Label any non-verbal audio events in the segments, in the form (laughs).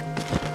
오.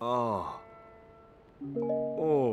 哦。哦。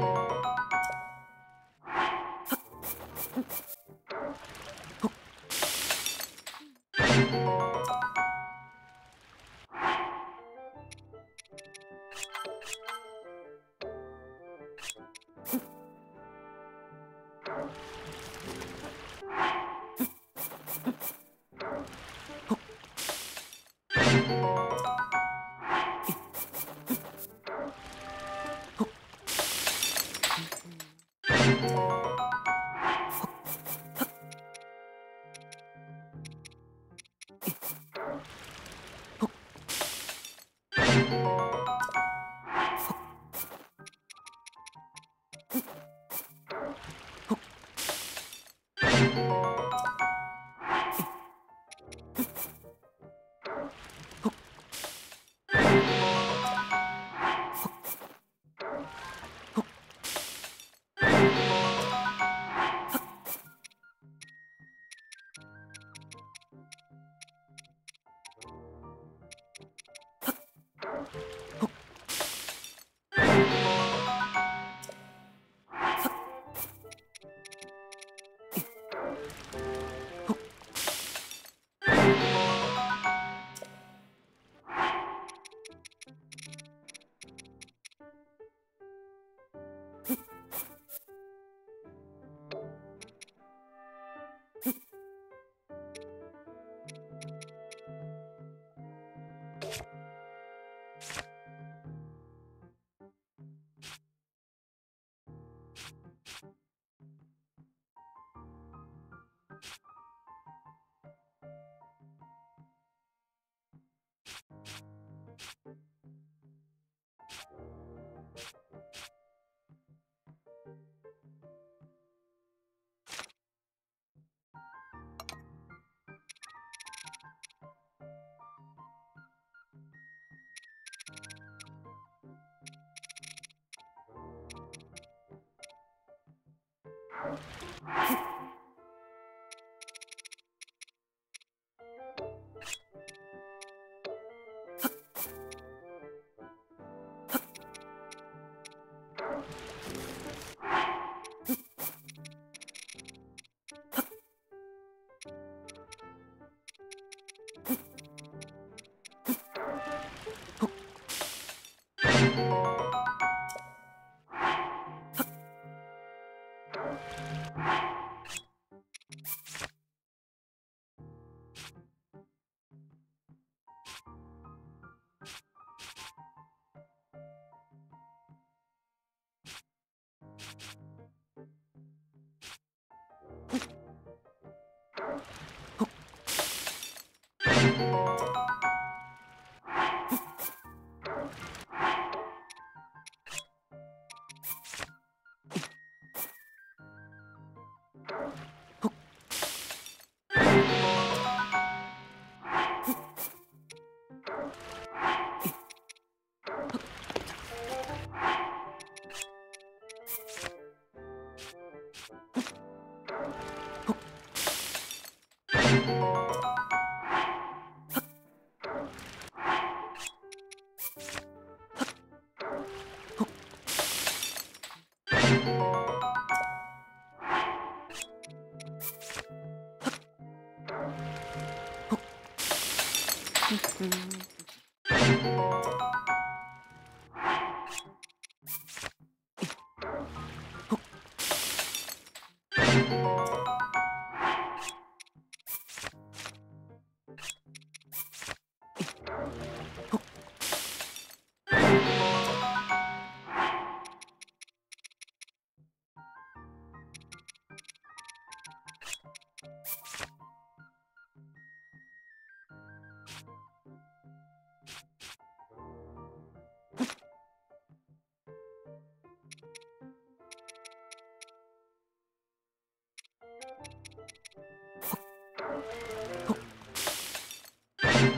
Пока. you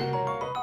아.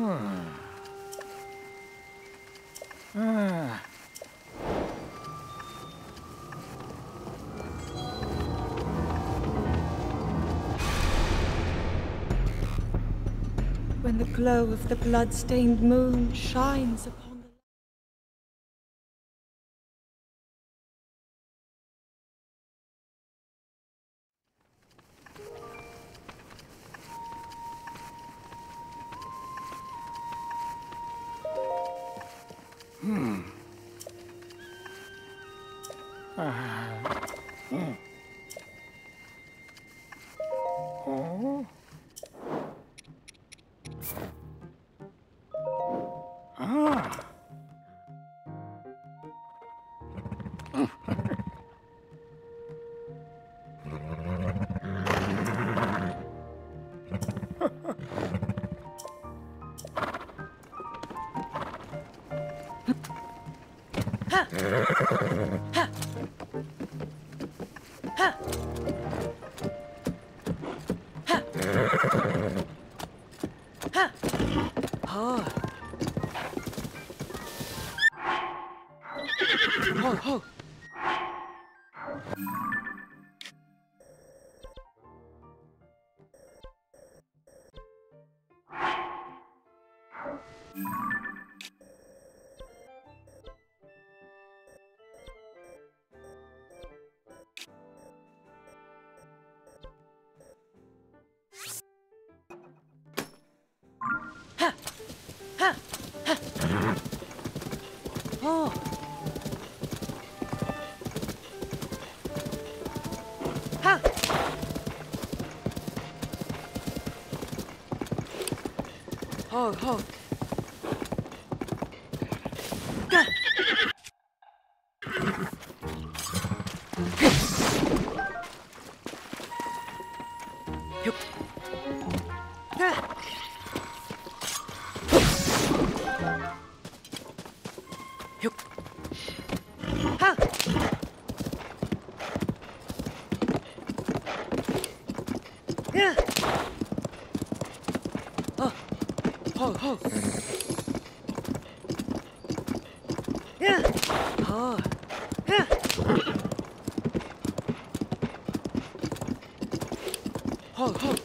When the glow of the blood-stained moon shines upon (laughs) Oh. あ。はっほうほう Oh. Ho, ho. Yeah. Oh. Yeah. Ho, ho.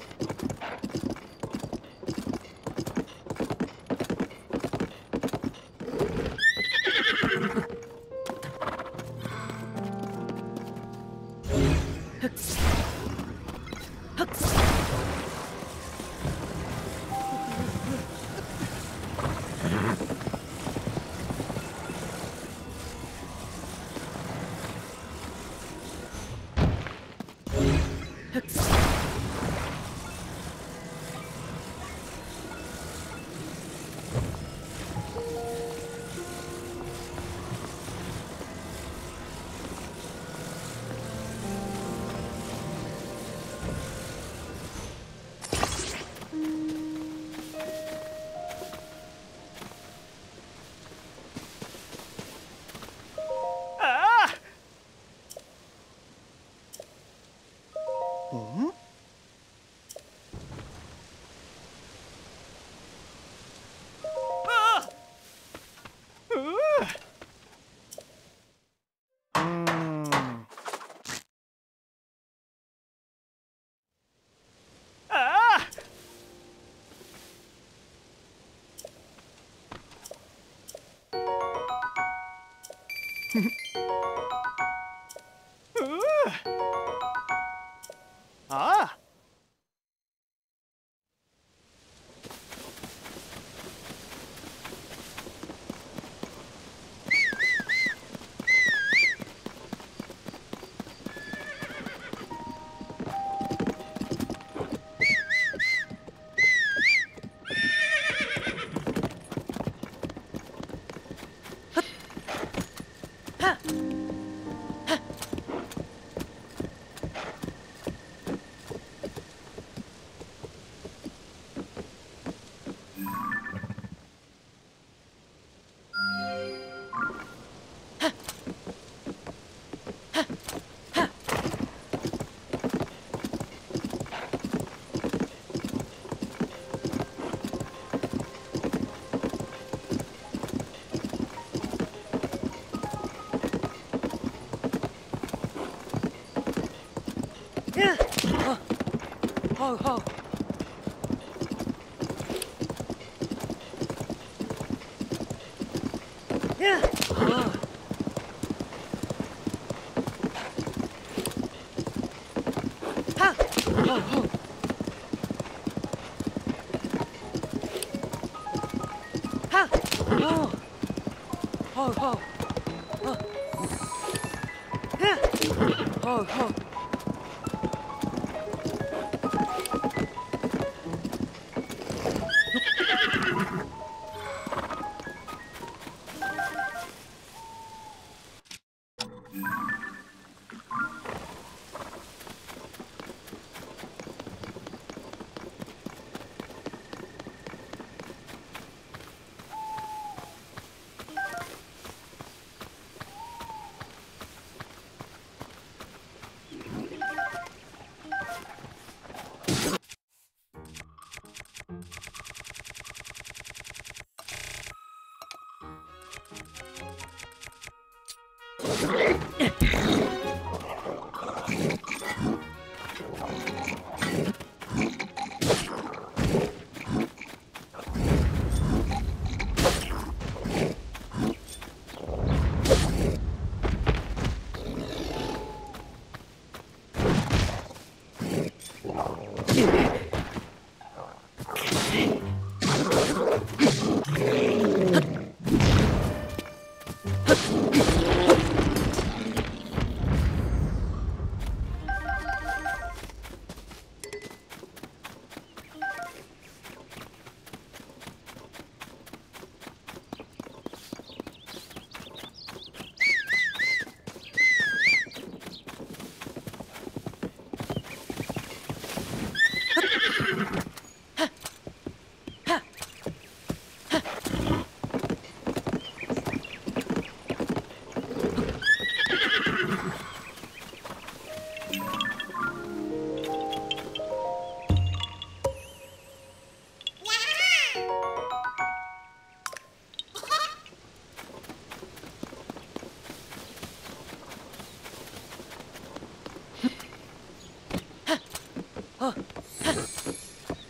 ああ。Ho ho.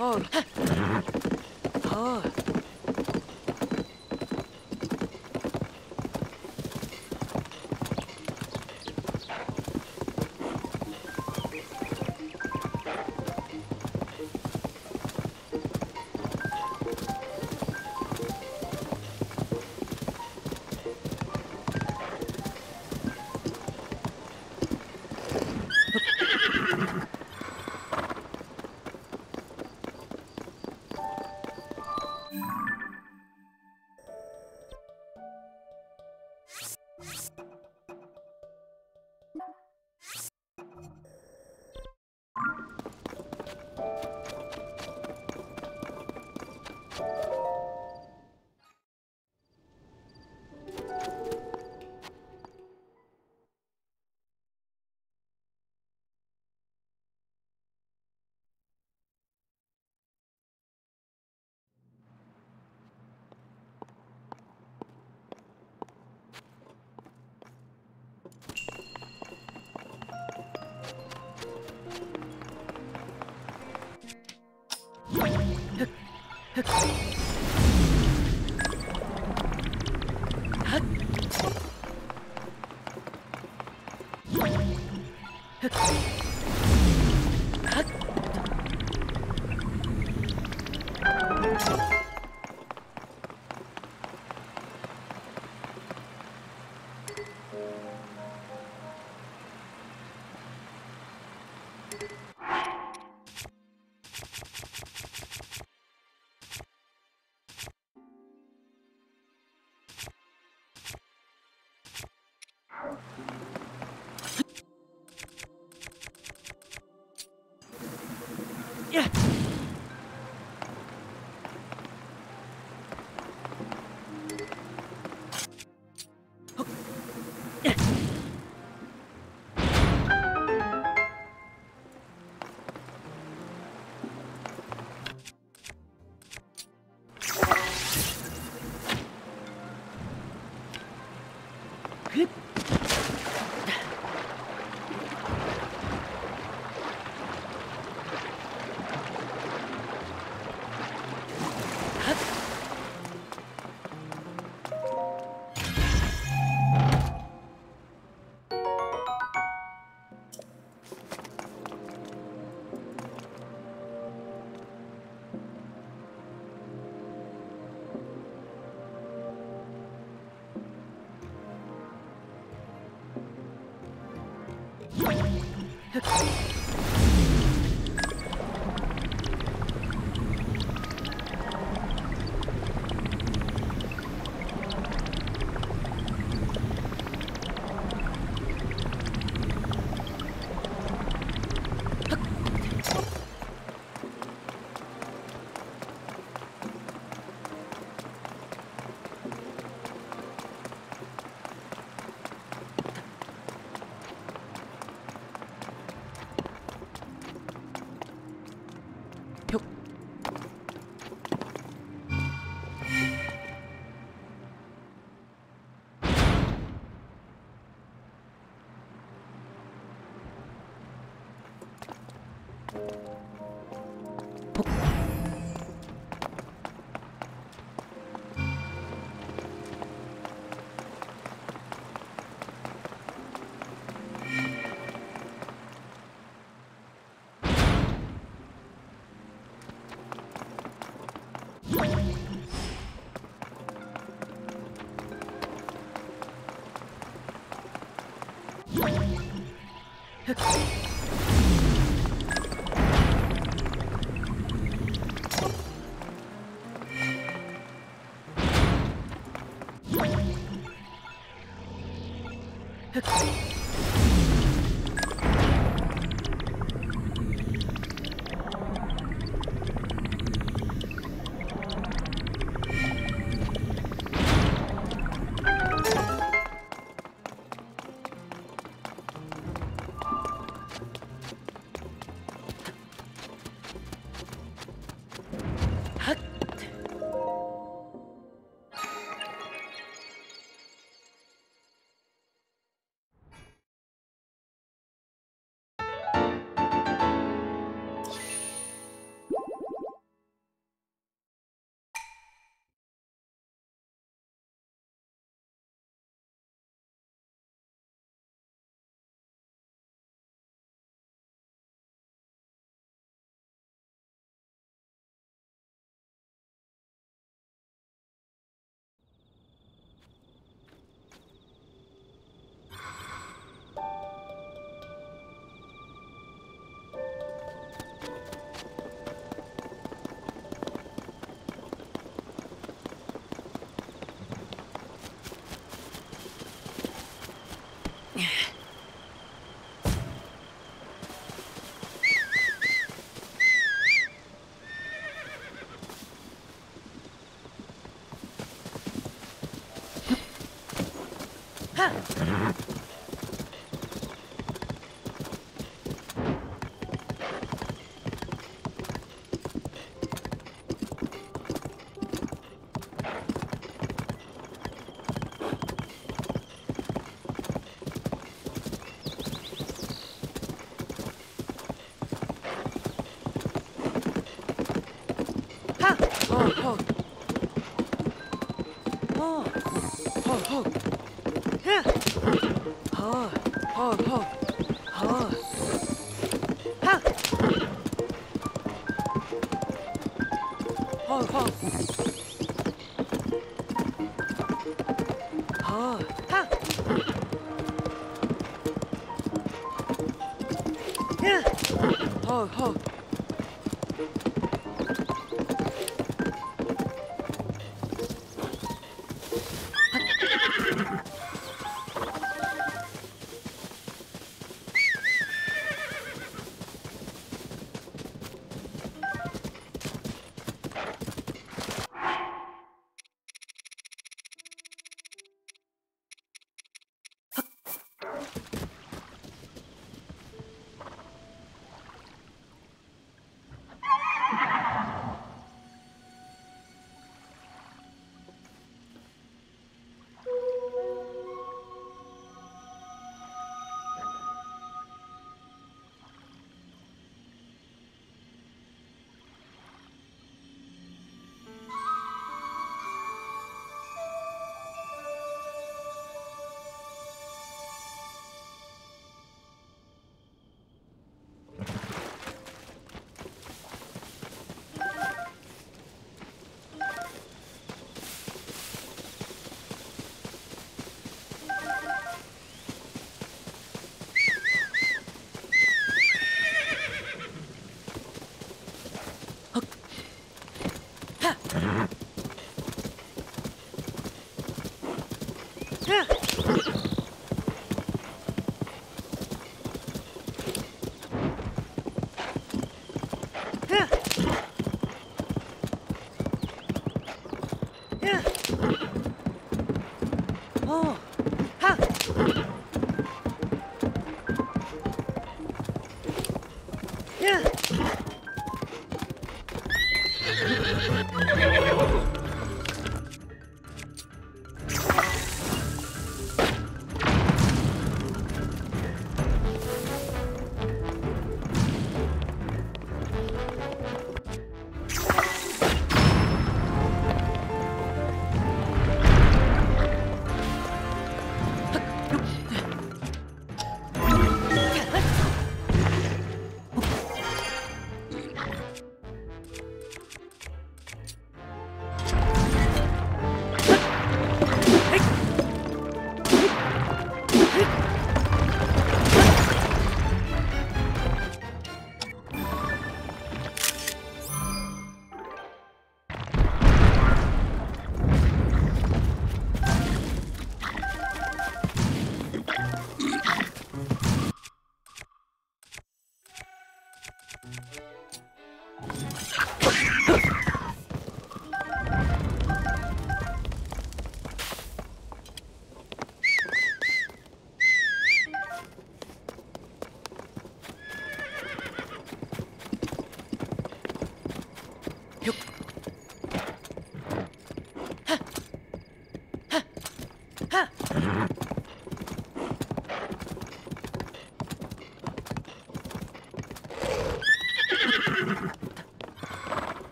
Ho. Yeah. (laughs) Okay. はっ好，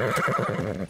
Ha! (laughs)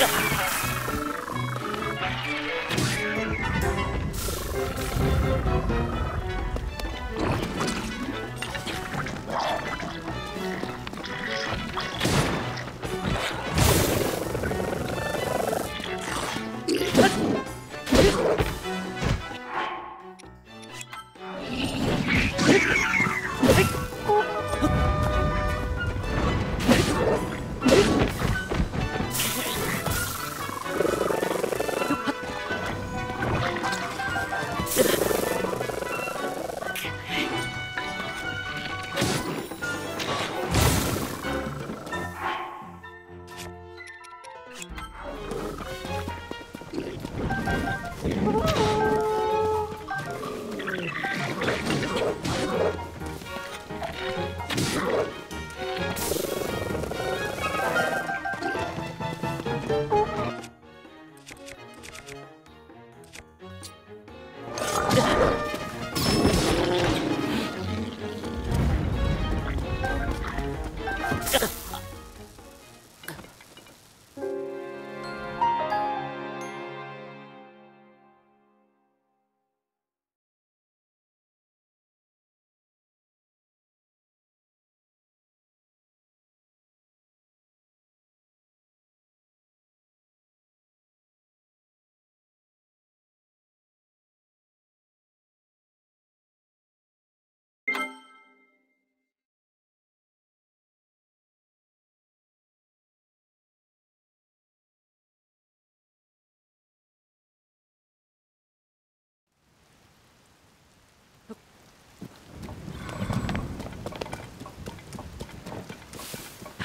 Huh?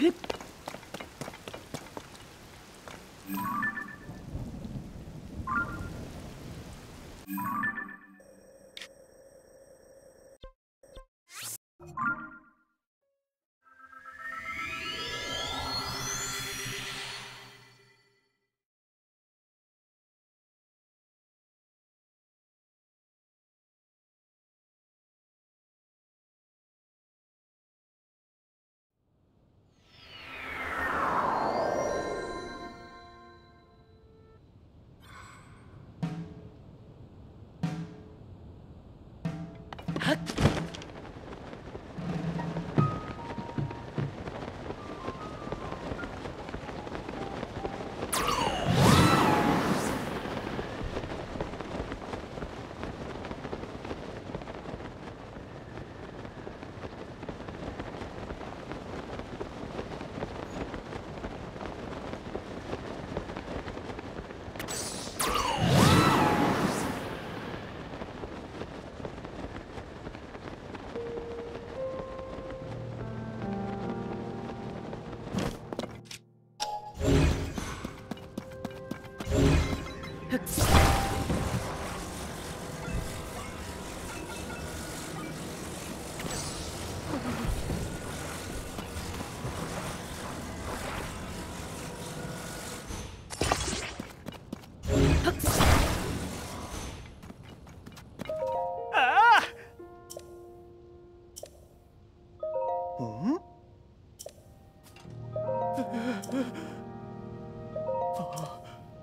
Grip. Huh?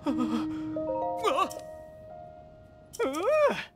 啊啊啊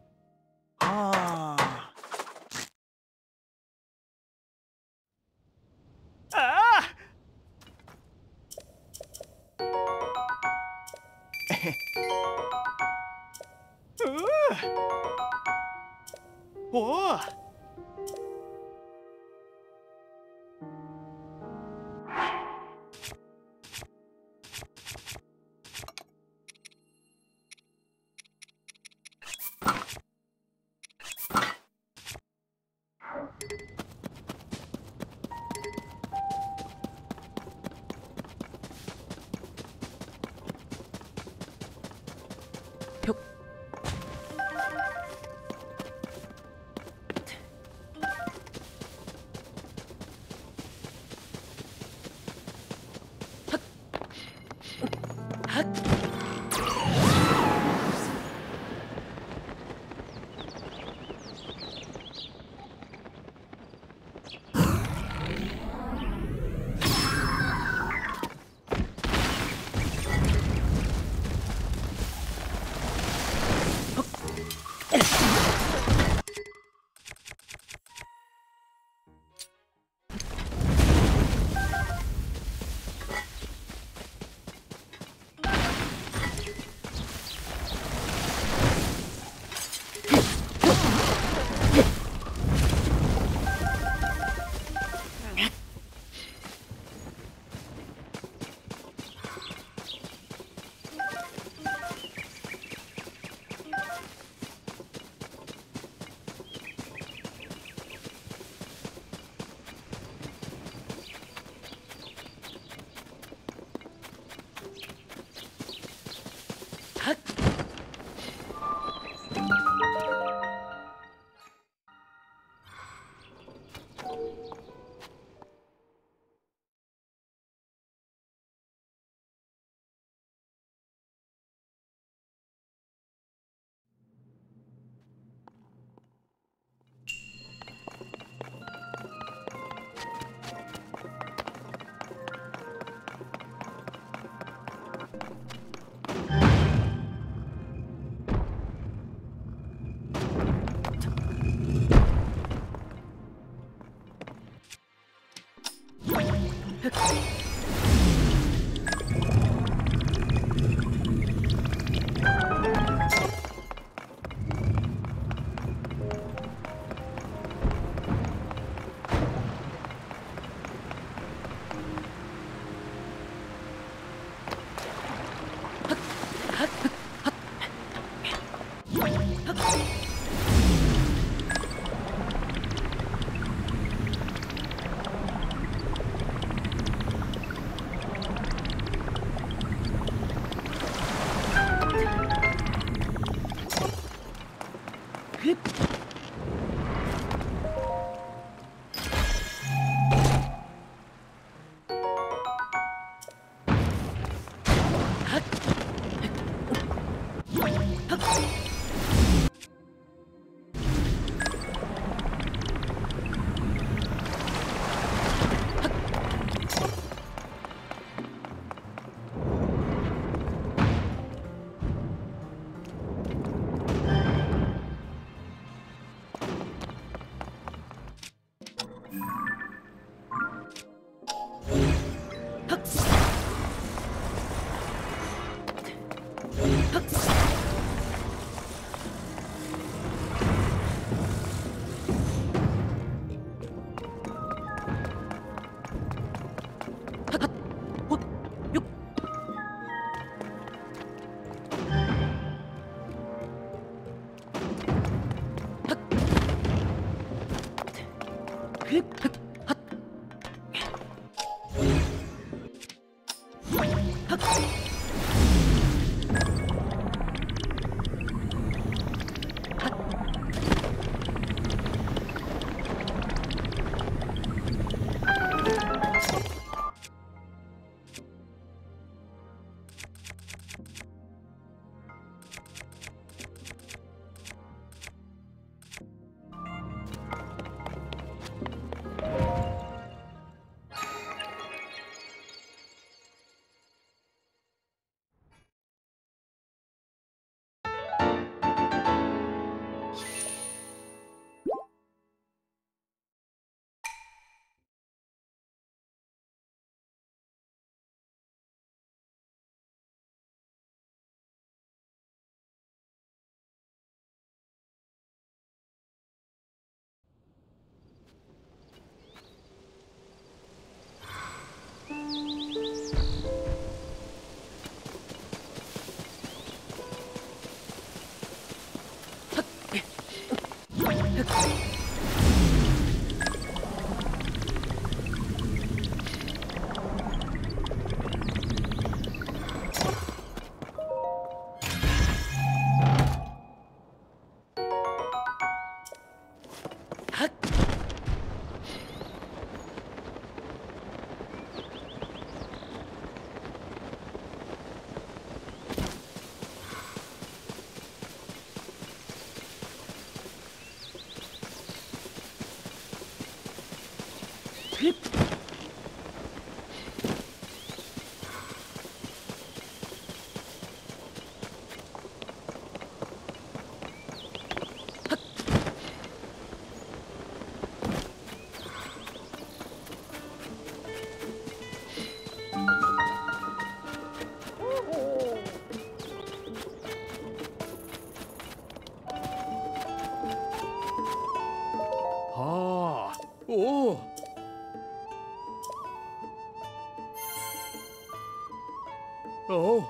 어.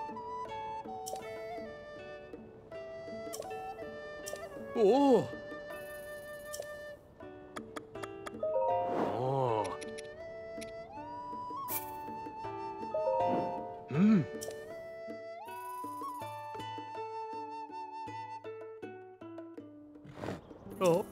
오. 오. 음. 어.